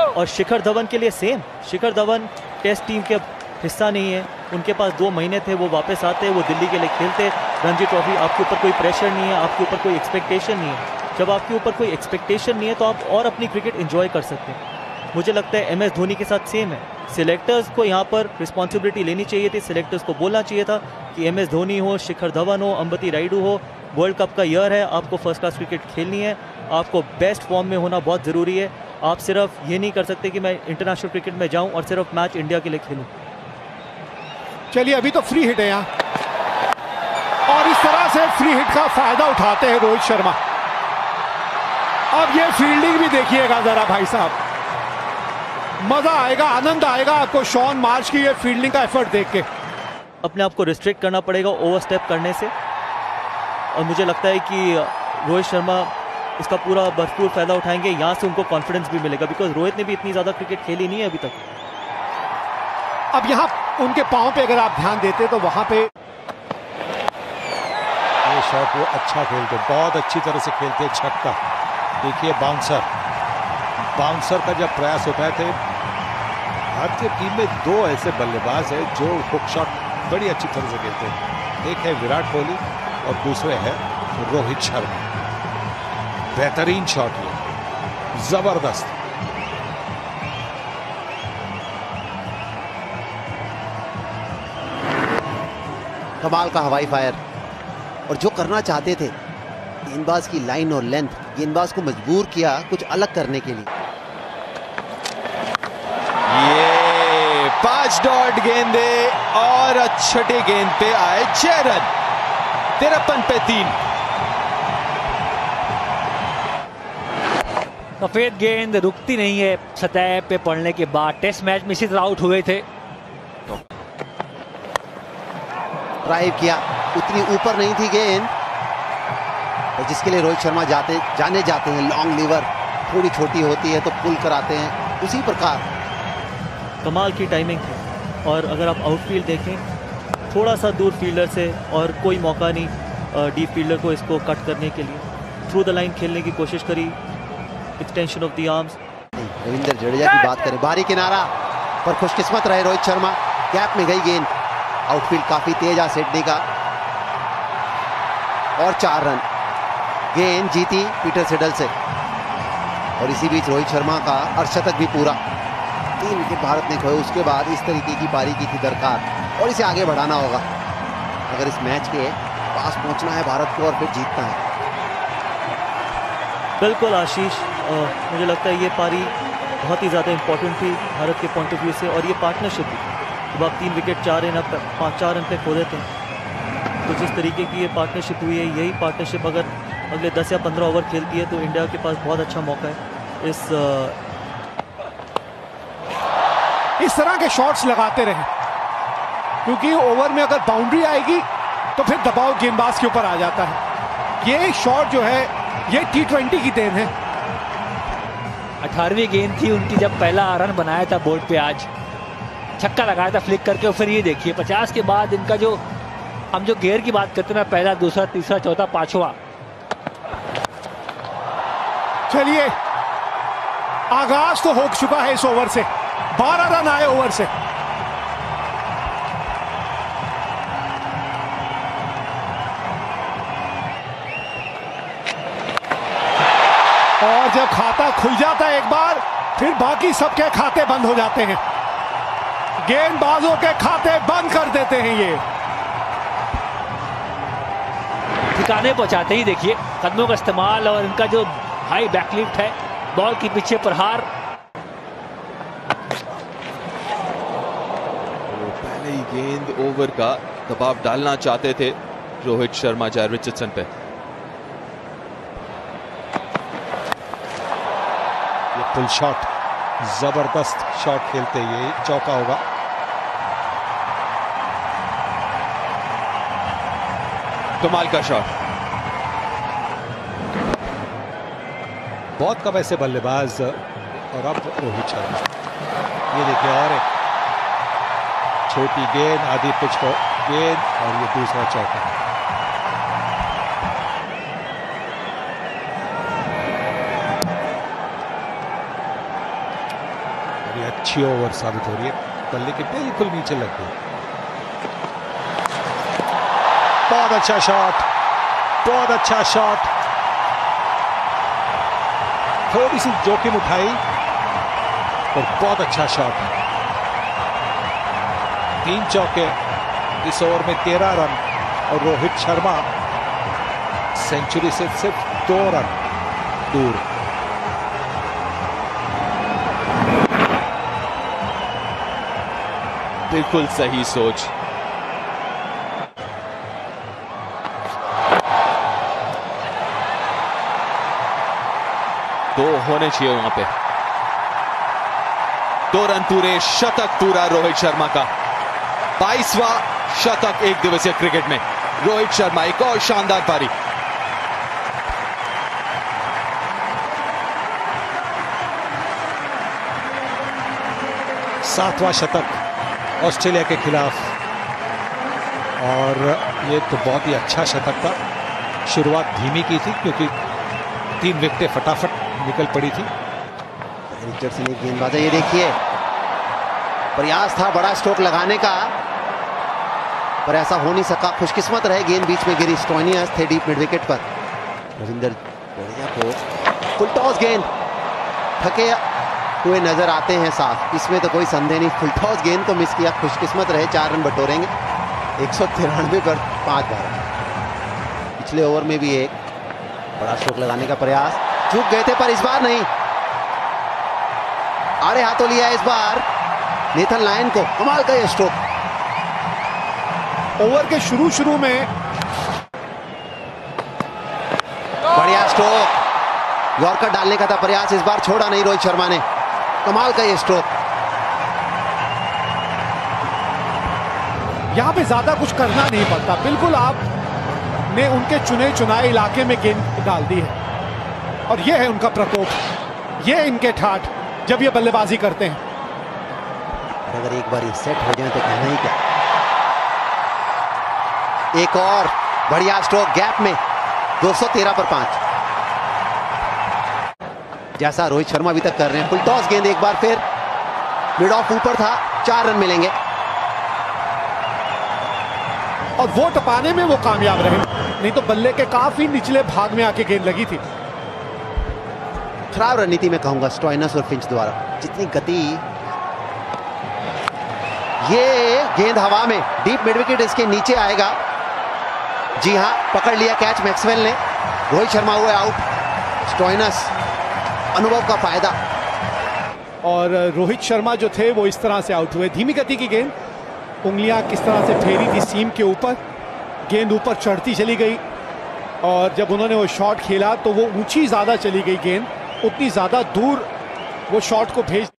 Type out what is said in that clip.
और शिखर धवन के लिए same Shikhar Dhawan test team के हिस्सा नहीं है. उनके पास दो महीने थे, वो वापस आते, वो दिल्ली के लिए खेलते. रणजी ट्रॉफी आपके ऊपर कोई प्रेशर नहीं है, आपके ऊपर कोई एक्सपेक्टेशन नहीं है. जब आपके ऊपर कोई एक्सपेक्टेशन नहीं है तो आप और अपनी क्रिकेट इन्जॉय कर सकते हैं. मुझे लगता है एम एस धोनी के साथ सेम है. सिलेक्टर्स को यहाँ पर रिस्पॉन्सिबिलिटी लेनी चाहिए थी. सिलेक्टर्स को बोलना चाहिए था कि एम एस धोनी हो, शिखर धवन हो, अंबती राइडू हो वर्ल्ड कप का ईयर है, आपको फ़र्स्ट क्लास क्रिकेट खेलनी है. आपको बेस्ट फॉर्म में होना बहुत ज़रूरी है. आप सिर्फ़ ये नहीं कर सकते कि मैं इंटरनेशनल क्रिकेट में जाऊँ और सिर्फ़ मैच इंडिया के लिए खेलूं। चलिए अभी तो फ्री हिट है यहाँ। और इस तरह से फ्री हिट का फ़ायदा उठाते हैं रोहित शर्मा। अब ये फील्डिंग भी देखिएगा जरा भाई साहब। मज़ा आएगा आनंद आएगा आपको शॉन मार्च की ये फील्डिंग का एफर्ट देख के। अपने आप को रिस्ट्रिक्ट करना पड़ेगा ओवर स्टेप करने से। और मुझे लगता है कि रोहित शर्मा इसका पूरा भरपूर फ़ायदा उठाएँगे यहाँ से उनको कॉन्फिडेंस भी मिलेगा बिकॉज़ रोहित ने भी इतनी ज़्यादा क्रिकेट खेली नहीं है अभी तक। अब यहाँ उनके पाँव पे अगर आप ध्यान देते तो वहाँ पे शॉट वो अच्छा खेलते बहुत अच्छी तरह से खेलते छक्का। देखिए बाउंसर बाउंसर का जब प्रयास उठाए थे भारतीय टीम में दो ऐसे बल्लेबाज है जो हुक शॉट बड़ी अच्छी तरह से खेलते हैं। एक है विराट कोहली और दूसरे है रोहित शर्मा। बेहतरीन शॉट ये ज़बरदस्त कमाल का हवाई फायर और जो करना चाहते थे गेंदबाज की लाइन और लेंथ गेंदबाज को मजबूर किया कुछ अलग करने के लिए ये पाँच डॉट गेंदे और छठे गेंद पे आए छह रन तिरपन पे तीन सफ़ेद गेंद रुकती नहीं है सतह पे पड़ने के बाद। टेस्ट मैच में इसी तरह आउट हुए थे। ड्राइव किया। उतनी ऊपर नहीं थी गेंद। और जिसके लिए रोहित शर्मा जाते जाने जाते हैं लॉन्ग लीवर थोड़ी छोटी होती है तो पुल कराते हैं। उसी प्रकार। कमाल की टाइमिंग थी। और अगर आप आउटफील्ड देखें थोड़ा सा दूर फील्डर से और कोई मौका नहीं डीप फील्डर को इसको कट करने के लिए। थ्रू द लाइन खेलने की कोशिश करी extension of the arms Ravindra Jadeja की बात करें। बारी किनारा पर खुशकिस्मत रहे रोहित शर्मा। गैप में गई गेंद। आउटफील्ड काफ़ी तेज आ सेटने का। और चार रन। गेंद जीती पीटर सिडल से। और इसी बीच रोहित शर्मा का अर्शतक भी पूरा। तीन विकेट भारत ने खोए। उसके बाद इस तरीके की पारी की थी दरकार। और इसे आगे बढ़ाना होगा। अगर इस मैच के पास पहुँचना है भारत को और फिर जीतना है। बिल्कुल आशीष। मुझे लगता है ये पारी बहुत ही ज़्यादा इंपॉर्टेंट थी भारत के पॉइंट ऑफ़ व्यू से और ये पार्टनरशिप थी जब आप तीन विकेट चार रन पाँच, चार रन पे खो देते हैं तो जिस तरीके की ये पार्टनरशिप हुई है, यही पार्टनरशिप अगर अगले दस या पंद्रह ओवर खेलती है तो इंडिया के पास बहुत अच्छा मौका है। इस इस तरह के शॉट्स लगाते रहे, क्योंकि ओवर में अगर बाउंड्री आएगी तो फिर दबाव गेंदबाज के ऊपर आ जाता है। ये शॉट जो है, ये टी ट्वेंटी की देन है। अठारहवीं गेंद थी उनकी, जब पहला रन बनाया था बोर्ड पे आज। छक्का लगाया था फ्लिक करके और फिर ये देखिए, पचास के बाद इनका जो, हम जो गेयर की बात करते ना पहला, दूसरा, तीसरा, चौथा, पांचवा। चलिए, आगाज़ तो हो चुका है इस ओवर से। बारह रन आए ओवर से। और जब खाता खुल जाता है एक बार फिर बाकी सबके खाते बंद हो जाते हैं। गेंदबाजों के खाते बंद कर देते हैं ये। ठिकाने पहुंचाते ही देखिए कदमों का इस्तेमाल और इनका जो हाई बैकलिफ्ट है बॉल के पीछे प्रहार पहले ही गेंद ओवर का दबाव डालना चाहते थे रोहित शर्मा जाए रिचर्डसन पे। फुल शॉट ज़बरदस्त शॉट खेलते ये चौका होगा। कमाल का शॉट बहुत कम ऐसे बल्लेबाज, और अब रोहित शर्मा। ये देखिए और एक छोटी गेंद, आधी पिच को गेंद, और ये दूसरा चौका। अच्छी ओवर साबित हो रही है। बल्ले के बिल्कुल नीचे लग गई बहुत अच्छा शॉट बहुत अच्छा शॉट थोड़ी सी जोखिम उठाई और बहुत अच्छा शॉट तीन चौके, इस ओवर में तेरह रन और रोहित शर्मा सेंचुरी से सिर्फ़ दो रन दूर। बिल्कुल सही सोच। दो होने चाहिए वहाँ पे। दो रन पूरे, शतक पूरा रोहित शर्मा का। बाईसवा शतक एक दिवसीय क्रिकेट में। रोहित शर्मा, एक और शानदार पारी। सातवां शतक। ऑस्ट्रेलिया के खिलाफ। और ये तो बहुत ही अच्छा शतक था। शुरुआत धीमी की थी, क्योंकि तीन विकेटें फटाफट निकल पड़ी थी। रिचर्डसन गेंदबाज ये देखिए। प्रयास था बड़ा स्ट्रोक लगाने का, पर ऐसा हो नहीं सका। खुशकिस्मत रहे गेंद बीच में गिरी स्टोनियस, थे डीप मिड विकेट पर। रविंदर जडेजा को, फुल टॉस गेंद। थके हुए नज़र आते हैं साफ़ इसमें तो कोई संदेह नहीं। फुल टॉस गेंद को मिस किया। खुशकिस्मत रहे। चार रन बटोरेंगे। एक सौ तिरानवे पर पाँच बार। पिछले ओवर में भी एक। बड़ा स्ट्रोक लगाने का प्रयास। चूक गए थे पर इस बार नहीं। आड़े हाथों लिया इस बार। नेथन लायन को कमाल का ये स्ट्रोक ओवर के शुरू शुरू में। बढ़िया स्ट्रोक यॉर्कर डालने का था प्रयास। इस बार छोड़ा नहीं रोहित शर्मा ने। कमाल का ये स्ट्रोक। यहाँ पे ज़्यादा कुछ करना नहीं पड़ता। बिल्कुल आप ने उनके चुने चुनाए इलाके में गेंद डाल दी है। और ये है उनका प्रकोप। ये इनके ठाठ जब ये बल्लेबाजी करते हैं। अगर एक बार सेट हो जाए तो कहना ही क्या? एक और बढ़िया स्ट्रोक गैप में 213 पर पाँच। जैसा रोहित शर्मा अभी तक कर रहे हैं। फुल टॉस गेंद एक बार फिर। मिड ऑफ़ ऊपर था। चार रन मिलेंगे। और वो टपाने में वो कामयाब रहे। नहीं तो बल्ले के काफ़ी निचले भाग में आके गेंद लगी थी। खराब रणनीति में कहूँगा स्टॉइनस और फिंच द्वारा। जितनी गति। ये गेंद हवा में डीप मिड विकेट इसके नीचे आएगा। जी हाँ पकड़ लिया कैच मैक्सवेल ने। रोहित शर्मा हुए आउट स्टॉइनस अनुभव का फ़ायदा। और रोहित शर्मा जो थे, वो इस तरह से आउट हुए। धीमी गति की गेंद। उंगलियाँ किस तरह से फेरी थी सीम के ऊपर। गेंद ऊपर चढ़ती चली गई। और जब उन्होंने वो शॉट खेला तो वो ऊँची ज़्यादा चली गई गेंद। उतनी ज़्यादा दूर वो शॉट को भेज